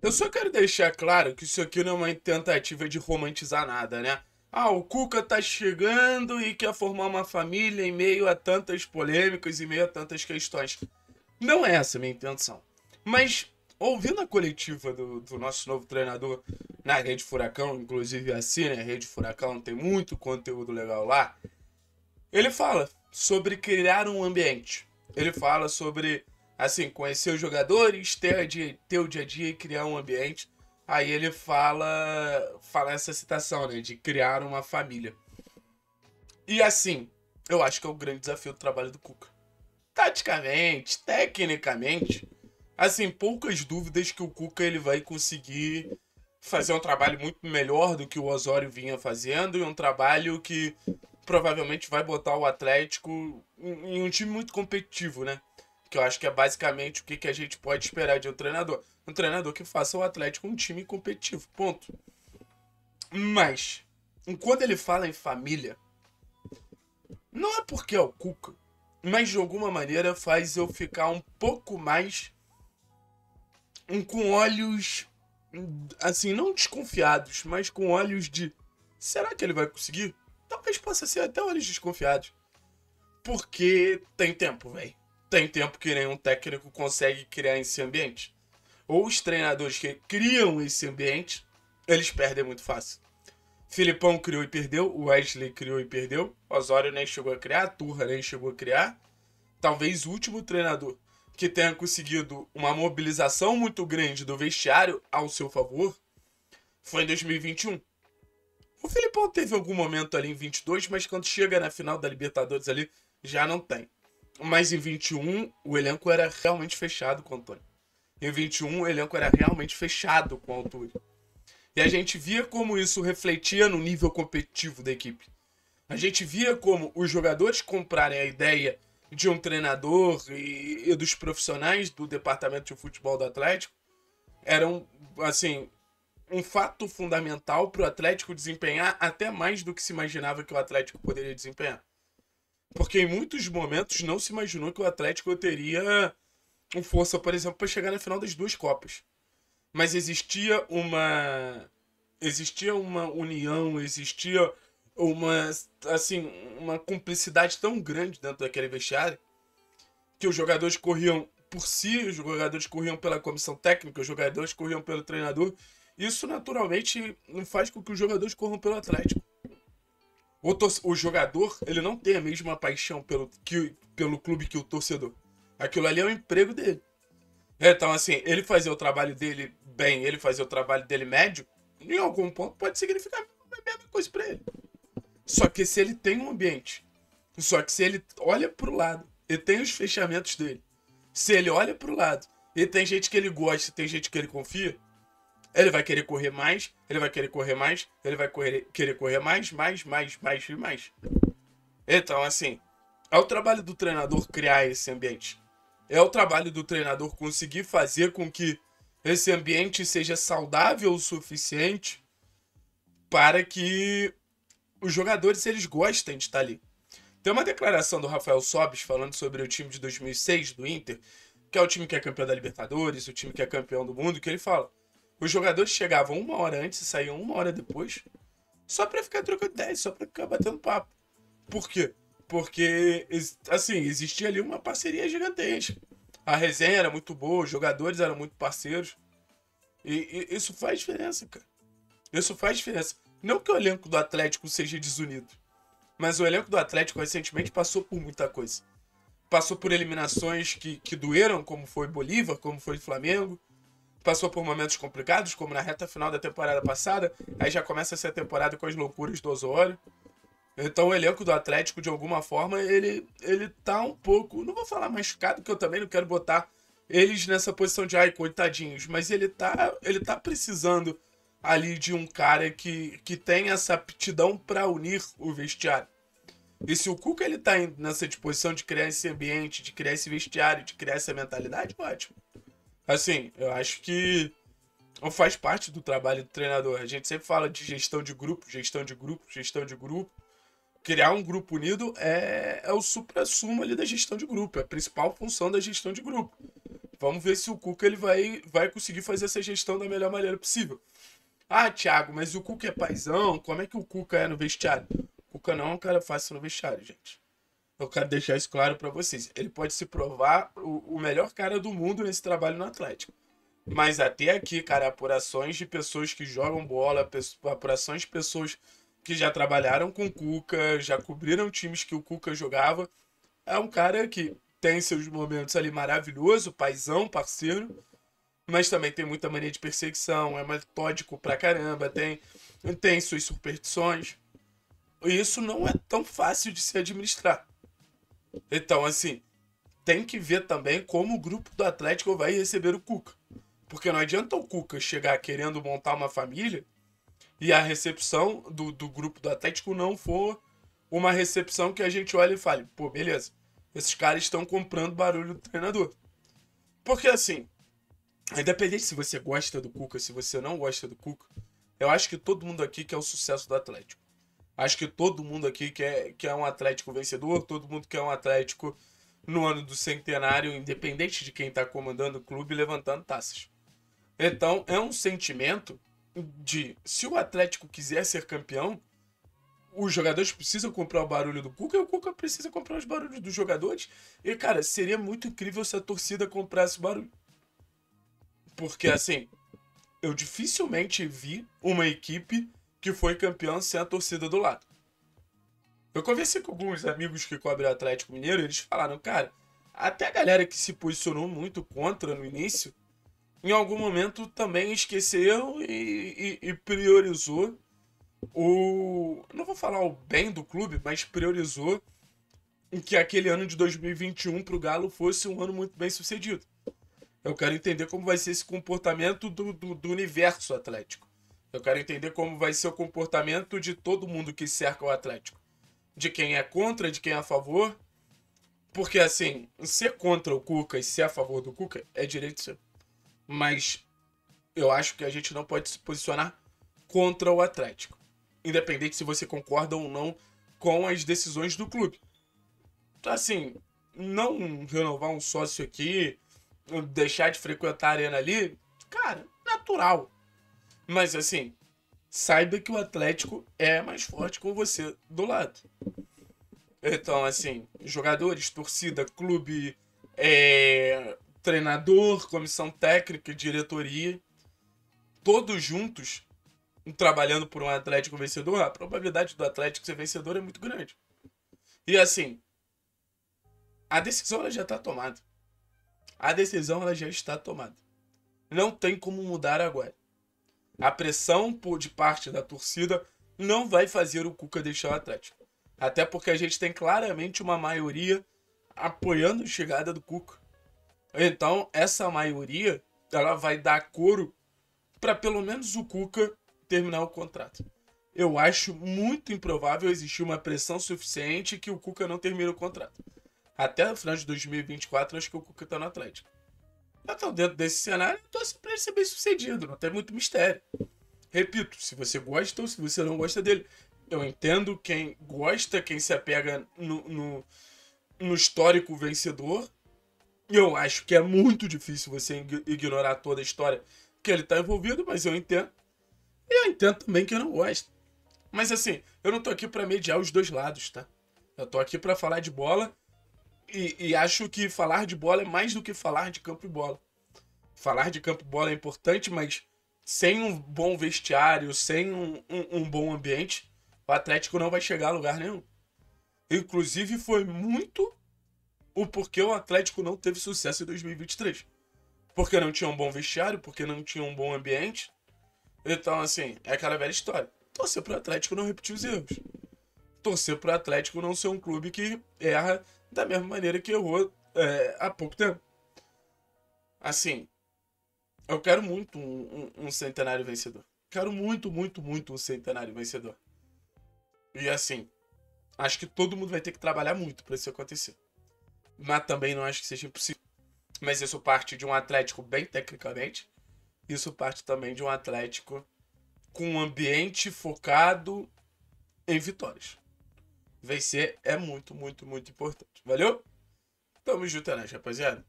Eu só quero deixar claro que isso aqui não é uma tentativa de romantizar nada, né? Ah, o Cuca tá chegando e quer formar uma família em meio a tantas polêmicas, em meio a tantas questões. Não é essa a minha intenção. Mas, ouvindo a coletiva do, do nosso novo treinador na Rede Furacão, inclusive assine a Rede Furacão, tem muito conteúdo legal lá. Ele fala sobre criar um ambiente. Ele fala sobre assim, conhecer os jogadores, ter, ter o dia a dia e criar um ambiente. Aí ele fala, fala essa citação, né, de criar uma família. E assim, eu acho que é o grande desafio do trabalho do Cuca. Taticamente, tecnicamente, assim, poucas dúvidas que o Cuca ele vai conseguir fazer um trabalho muito melhor do que o Osório vinha fazendo e um trabalho que provavelmente vai botar o Atlético em um time muito competitivo, né? Que eu acho que é basicamente o que, que a gente pode esperar de um treinador. Um treinador que faça o Atlético um time competitivo. Ponto. Mas, quando ele fala em família, não é porque é o Cuca, mas de alguma maneira faz eu ficar um pouco mais com olhos assim, não desconfiados, mas com olhos de será que ele vai conseguir? Talvez possa ser até olhos desconfiados. Porque tem tempo, velho tem tempo que nenhum técnico consegue criar esse ambiente. Ou os treinadores que criam esse ambiente, eles perdem muito fácil. Filipão criou e perdeu, Wesley criou e perdeu, Osório nem chegou a criar, Turra nem chegou a criar. Talvez o último treinador que tenha conseguido uma mobilização muito grande do vestiário ao seu favor foi em 2021. O Filipão teve algum momento ali em 22, mas quando chega na final da Libertadores ali, já não tem. Mas em 21, o elenco era realmente fechado com o Antônio. Em 21, o elenco era realmente fechado com o Alturi. E a gente via como isso refletia no nível competitivo da equipe. A gente via como os jogadores comprarem a ideia de um treinador e, e dos profissionais do departamento de futebol do Atlético eram, assim, um fato fundamental para o Atlético desempenhar até mais do que se imaginava que o Atlético poderia desempenhar. Porque em muitos momentos não se imaginou que o Atlético teria força, por exemplo, para chegar na final das duas Copas. Mas existia uma existia uma união, existia uma assim, uma cumplicidade tão grande dentro daquele vestiário que os jogadores corriam por si, os jogadores corriam pela comissão técnica, os jogadores corriam pelo treinador. Isso naturalmente não faz com que os jogadores corram pelo Atlético o, o jogador ele não tem a mesma paixão pelo, que, pelo clube que o torcedor. Aquilo ali é o emprego dele. Então, assim, ele fazer o trabalho dele bem, ele fazer o trabalho dele médio, em algum ponto pode significar a mesma coisa para ele. Só que se ele tem um ambiente, só que se ele olha pro lado e tem os fechamentos dele, se ele olha pro lado e tem gente que ele gosta, tem gente que ele confia, ele vai querer correr mais, ele vai querer correr mais, ele vai correr, querer correr mais, mais, mais, mais e mais. Então, assim, é o trabalho do treinador criar esse ambiente. É o trabalho do treinador conseguir fazer com que esse ambiente seja saudável o suficiente para que os jogadores eles gostem de estar ali. Tem uma declaração do Rafael Sobis falando sobre o time de 2006 do Inter, que é o time que é campeão da Libertadores, o time que é campeão do mundo, que ele fala: os jogadores chegavam uma hora antes e saíam uma hora depois, só para ficar trocando ideia, só para ficar batendo papo. Por quê? Porque, assim, existia ali uma parceria gigantesca. A resenha era muito boa, os jogadores eram muito parceiros. E, e isso faz diferença, cara. Isso faz diferença. Não que o elenco do Atlético seja desunido, mas o elenco do Atlético recentemente passou por muita coisa. Passou por eliminações que, que doeram, como foi Bolívar, como foi Flamengo passou por momentos complicados, como na reta final da temporada passada. Aí já começa a ser temporada com as loucuras do Osório. Então o elenco do Atlético, de alguma forma, ele, ele tá um pouco. Não vou falar machucado, porque eu também não quero botar eles nessa posição de ai, coitadinhos. Mas ele tá, ele tá precisando ali de um cara que, que tem essa aptidão para unir o vestiário. E se o Cuca ele tá nessa disposição de criar esse ambiente, de criar esse vestiário, de criar essa mentalidade, ótimo. Assim, eu acho que faz parte do trabalho do treinador. A gente sempre fala de gestão de grupo, gestão de grupo, gestão de grupo. Criar um grupo unido é, é o supra-sumo ali da gestão de grupo, é a principal função da gestão de grupo. Vamos ver se o Cuca ele vai, vai conseguir fazer essa gestão da melhor maneira possível. Ah, Thiago, mas o Cuca é paizão. Como é que o Cuca é no vestiário? O Cuca não é um cara fácil no vestiário, gente. Eu quero deixar isso claro para vocês. Ele pode se provar o, o melhor cara do mundo nesse trabalho no Atlético. Mas até aqui, cara, apurações de pessoas que jogam bola, apurações de pessoas que já trabalharam com o Cuca, já cobriram times que o Cuca jogava. É um cara que tem seus momentos ali maravilhoso, paizão, parceiro, mas também tem muita mania de perseguição, é metódico pra caramba, tem, tem suas superstições. Isso não é tão fácil de se administrar. Então, assim, tem que ver também como o grupo do Atlético vai receber o Cuca. Porque não adianta o Cuca chegar querendo montar uma família e a recepção do, do grupo do Atlético não for uma recepção que a gente olha e fale, pô, beleza, esses caras estão comprando barulho do treinador. Porque assim, independente se você gosta do Cuca, se você não gosta do Cuca, eu acho que todo mundo aqui quer o sucesso do Atlético. Acho que todo mundo aqui quer, quer um Atlético vencedor, todo mundo quer um Atlético no ano do centenário, independente de quem está comandando o clube, levantando taças. Então, é um sentimento de se o Atlético quiser ser campeão, os jogadores precisam comprar o barulho do Cuca e o Cuca precisa comprar os barulhos dos jogadores. E, cara, seria muito incrível se a torcida comprasse barulho. Porque, assim, eu dificilmente vi uma equipe que foi campeão sem a torcida do lado. Eu conversei com alguns amigos que cobrem o Atlético Mineiro e eles falaram, cara, até a galera que se posicionou muito contra no início em algum momento também esqueceu e, e, e priorizou o. Não vou falar o bem do clube, mas priorizou que aquele ano de 2021 para o Galo fosse um ano muito bem sucedido. Eu quero entender como vai ser esse comportamento do, do, do, universo Atlético. Eu quero entender como vai ser o comportamento de todo mundo que cerca o Atlético. De quem é contra, de quem é a favor. Porque, assim, ser contra o Cuca e ser a favor do Cuca é direito seu mas eu acho que a gente não pode se posicionar contra o Atlético, independente se você concorda ou não com as decisões do clube. Então, assim, não renovar um sócio aqui, deixar de frequentar a arena ali, cara, natural. Mas assim, saiba que o Atlético é mais forte com você do lado. Então, assim, jogadores, torcida, clube, é, treinador, comissão técnica, diretoria, todos juntos trabalhando por um Atlético vencedor, a probabilidade do Atlético ser vencedor é muito grande. E assim, a decisão ela já está tomada. A decisão ela já está tomada. Não tem como mudar agora. A pressão por, de parte da torcida não vai fazer o Cuca deixar o Atlético. Até porque a gente tem claramente uma maioria apoiando a chegada do Cuca. Então, essa maioria, ela vai dar coro para pelo menos o Cuca terminar o contrato. Eu acho muito improvável existir uma pressão suficiente que o Cuca não termine o contrato. Até o final de 2024, acho que o Cuca está no Atlético. Então, dentro desse cenário, eu para ele ser bem sucedido, não tem muito mistério. Repito, se você gosta ou se você não gosta dele. Eu entendo quem gosta, quem se apega no, no, no histórico vencedor, eu acho que é muito difícil você ignorar toda a história que ele tá envolvido, mas eu entendo. E eu entendo também que eu não gosto. Mas assim, eu não tô aqui para mediar os dois lados, tá? Eu tô aqui para falar de bola e, e, acho que falar de bola é mais do que falar de campo e bola. Falar de campo e bola é importante, mas sem um bom vestiário, sem um, um, um bom ambiente, o Atlético não vai chegar a lugar nenhum. Inclusive, foi muito o porquê o Atlético não teve sucesso em 2023. Porque não tinha um bom vestiário, porque não tinha um bom ambiente. Então, assim, é aquela velha história. Torcer pro Atlético não repetir os erros. Torcer pro Atlético não ser um clube que erra da mesma maneira que errou é, há pouco tempo. Assim, eu quero muito um, um, um centenário vencedor. Quero muito, muito, muito um centenário vencedor. E assim, acho que todo mundo vai ter que trabalhar muito para isso acontecer mas também não acho que seja impossível. Mas isso parte de um Atlético bem tecnicamente. Isso parte também de um Atlético com um ambiente focado em vitórias. Vencer é muito, muito, muito importante. Valeu? Tamo junto, né, rapaziada?